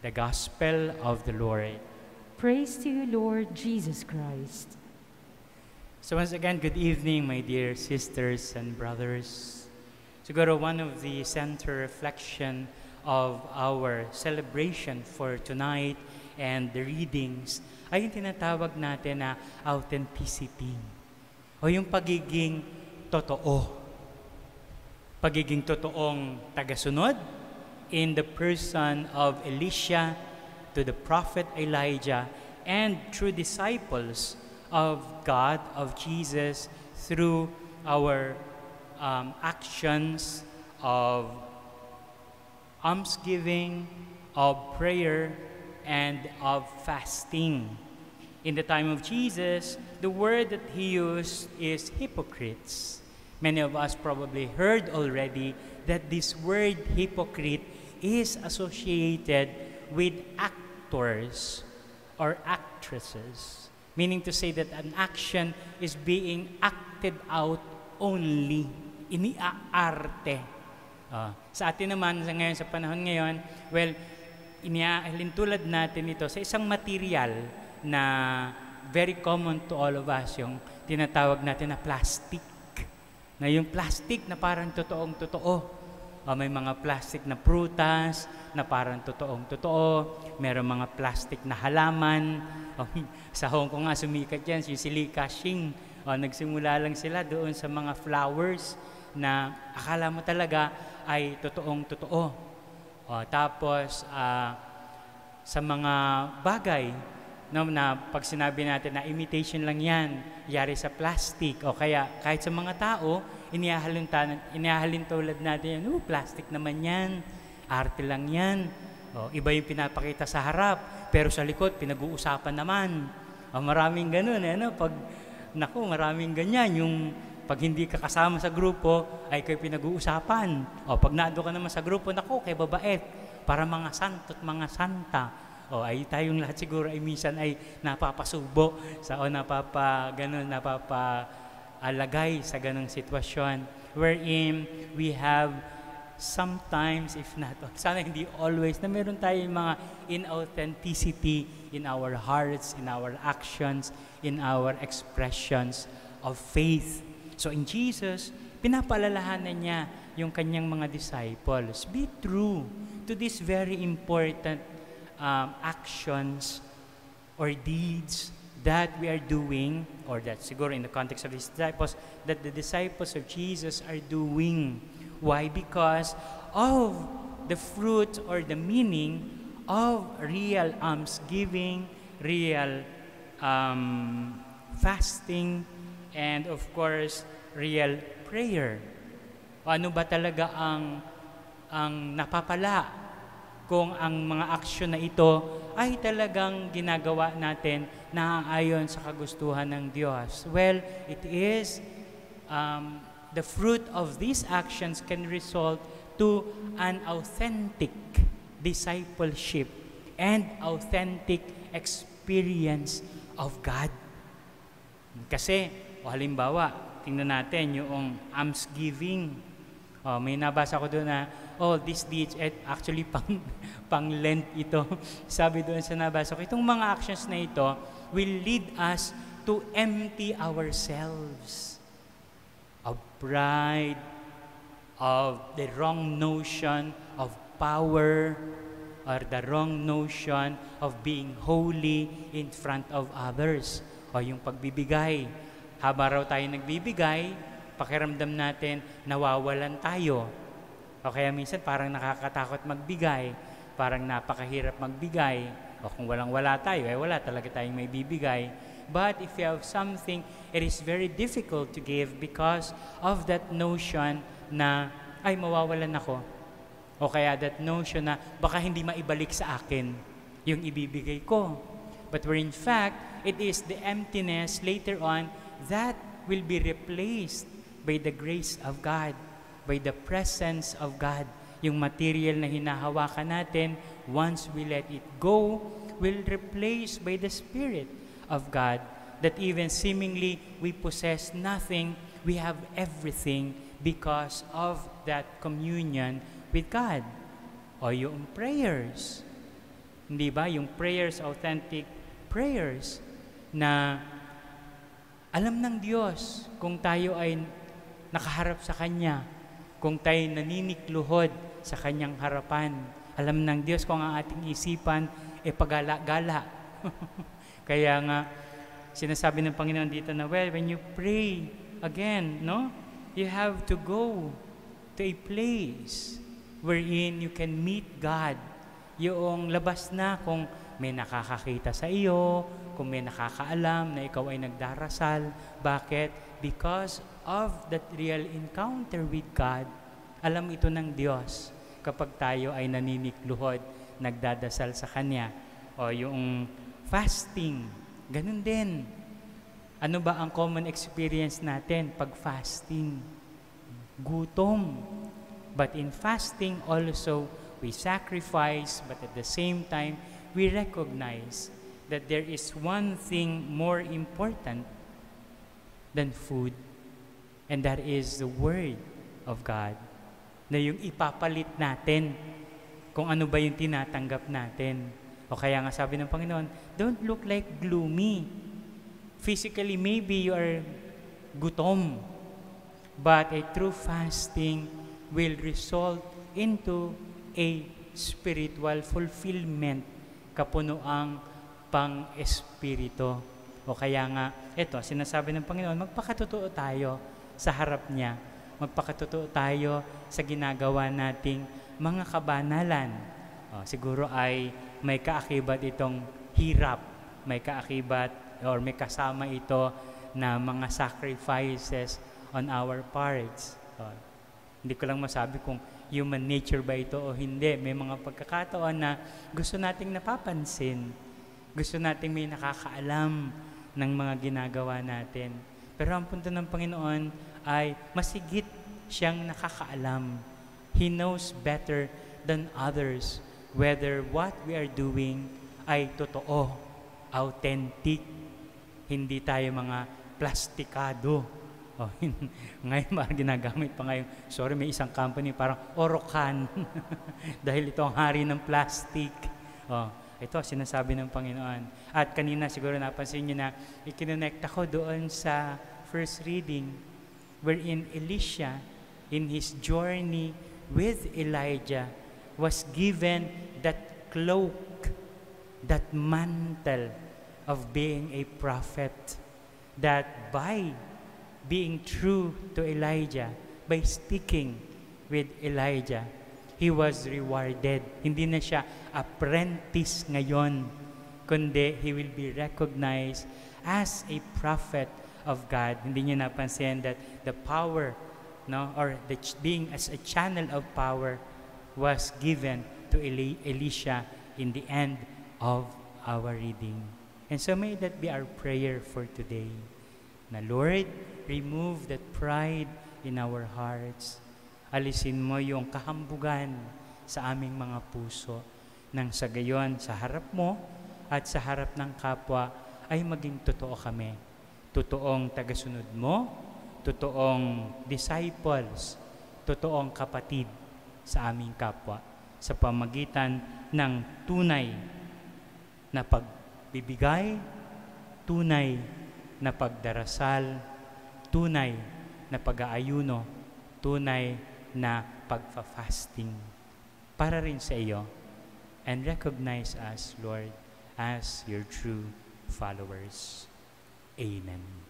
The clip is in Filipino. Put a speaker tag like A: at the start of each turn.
A: The Gospel of the Lord.
B: Praise to you, Lord Jesus Christ.
A: So once again, good evening, my dear sisters and brothers. Siguro one of the center reflection of our celebration for tonight and the readings ay yung tinatawag natin na authenticity o yung pagiging totoo. Pagiging totoong tagasunod in the person of Elisha to the prophet Elijah and true disciples of God, of Jesus, through our um, actions of almsgiving, of prayer, and of fasting. In the time of Jesus, the word that he used is hypocrites. Many of us probably heard already that this word hypocrite is associated with actors or actresses. Meaning to say that an action is being acted out only. Iniaarte. Uh, sa atin naman, sa ngayon, sa panahon ngayon, well, tulad natin ito sa isang material na very common to all of us, yung tinatawag natin na plastic. Na yung plastic na parang totoong totoo. Uh, may mga plastic na prutas na parang totoong totoo. Meron mga plastic na halaman. Uh, sa Hong Kong nga sumikat yan, si Silika Shing. Uh, nagsimula lang sila doon sa mga flowers na akala mo talaga ay totoong totoo. Uh, tapos, uh, sa mga bagay no, na pag sinabi natin na imitation lang yan, yari sa plastic, o kaya kahit sa mga tao, inihahalin, tulad natin yan, oh, plastic naman yan, arte lang yan, o, iba yung pinapakita sa harap, pero sa likod, pinag-uusapan naman. O, maraming ganun, eh, no? pag, naku, maraming ganyan, yung pag hindi ka kasama sa grupo, ay kayo pinag-uusapan. O pag naado ka naman sa grupo, naku, kay babait, para mga santo at mga santa. O ay tayong lahat siguro ay minsan ay napapasubo sa o napapa, ganun, napapaalagay sa ganung sitwasyon wherein we have sometimes, if not, sana hindi always, na meron tayong mga inauthenticity in our hearts, in our actions, in our expressions of faith. So in Jesus, pinapalalahanan niya yung kanyang mga disciples, be true to these very important um, actions or deeds that we are doing, or that siguro in the context of his disciples, that the disciples of Jesus are doing. Why? Because of the fruit or the meaning of real almsgiving, real um, fasting, and of course, real prayer. Ano ba talaga ang ang napapala kung ang mga aksyon na ito ay talagang ginagawa natin na ayon sa kagustuhan ng Diyos. Well, it is um, the fruit of these actions can result to an authentic discipleship and authentic experience of God. Kasi, o halimbawa, tingnan natin yung almsgiving. Oh, may nabasa ko doon na oh, this deeds, at actually pang, pang Lent ito. Sabi doon sa nabasa ko, itong mga actions na ito will lead us to empty ourselves of pride, of the wrong notion of power, or the wrong notion of being holy in front of others. O yung pagbibigay. Habang raw tayo nagbibigay, pakiramdam natin, nawawalan tayo o kaya minsan parang nakakatakot magbigay, parang napakahirap magbigay, o kung walang-wala tayo, eh wala talaga tayong may bibigay. But if you have something, it is very difficult to give because of that notion na, ay, mawawalan ako. O kaya that notion na, baka hindi maibalik sa akin yung ibibigay ko. But where in fact, it is the emptiness later on that will be replaced by the grace of God by the presence of God. Yung material na hinahawakan natin, once we let it go, will replace by the Spirit of God that even seemingly we possess nothing, we have everything because of that communion with God. O yung prayers. Hindi ba? Yung prayers, authentic prayers na alam ng Diyos kung tayo ay nakaharap sa Kanya, kung tayo naninikluhod sa Kanyang harapan. Alam ng Diyos kung ang ating isipan ay pagala-gala. Kaya nga, sinasabi ng Panginoon dito na, well, when you pray again, no? You have to go to a place wherein you can meet God. Yung labas na kung may nakakakita sa iyo, kung may nakakaalam na ikaw ay nagdarasal. Bakit? Because of that real encounter with God, alam ito ng Diyos kapag tayo ay naninikluhod, nagdadasal sa Kanya. O yung fasting, ganun din. Ano ba ang common experience natin pag fasting? Gutom. But in fasting also, we sacrifice, but at the same time, we recognize that there is one thing more important than food, and that is the Word of God. Na yung ipapalit natin kung ano ba yung tinatanggap natin. O kaya nga sabi ng Panginoon, don't look like gloomy. Physically, maybe you are gutom, but a true fasting will result into a spiritual fulfillment, kapunuang pang-espirito. O kaya nga, ito, sinasabi ng Panginoon, magpakatotoo tayo sa harap niya. Magpakatotoo tayo sa ginagawa nating mga kabanalan. O, siguro ay may kaakibat itong hirap, may kaakibat or may kasama ito na mga sacrifices on our parts. O, hindi ko lang masabi kung human nature ba ito o hindi. May mga pagkakataon na gusto nating napapansin. Gusto nating may nakakaalam ng mga ginagawa natin. Pero ang punto ng Panginoon ay masigit siyang nakakaalam. He knows better than others whether what we are doing ay totoo, authentic. Hindi tayo mga plastikado. Oh, ngayon parang ginagamit pa ngayon, sorry, may isang company parang Orocan. Dahil ito ang hari ng plastic. Oh, ito, sinasabi ng Panginoon. At kanina siguro napansin niyo na ikinonekta ko doon sa first reading wherein Elisha in his journey with Elijah was given that cloak, that mantle of being a prophet that by being true to Elijah, by speaking with Elijah, he was rewarded. Hindi na siya apprentice ngayon, kundi he will be recognized as a prophet of God. Hindi niya napansin that the power, no, or the being as a channel of power was given to Eli- Elisha in the end of our reading. And so may that be our prayer for today. Na Lord, remove that pride in our hearts. Alisin mo yung kahambugan sa aming mga puso nang sa gayon sa harap mo at sa harap ng kapwa ay maging totoo kami. Totoong tagasunod mo, totoong disciples, totoong kapatid sa aming kapwa sa pamagitan ng tunay na pagbibigay, tunay na pagdarasal, tunay na pag-aayuno, tunay na pagfa-fasting para rin sa iyo and recognize us, Lord, as your true followers. Amen.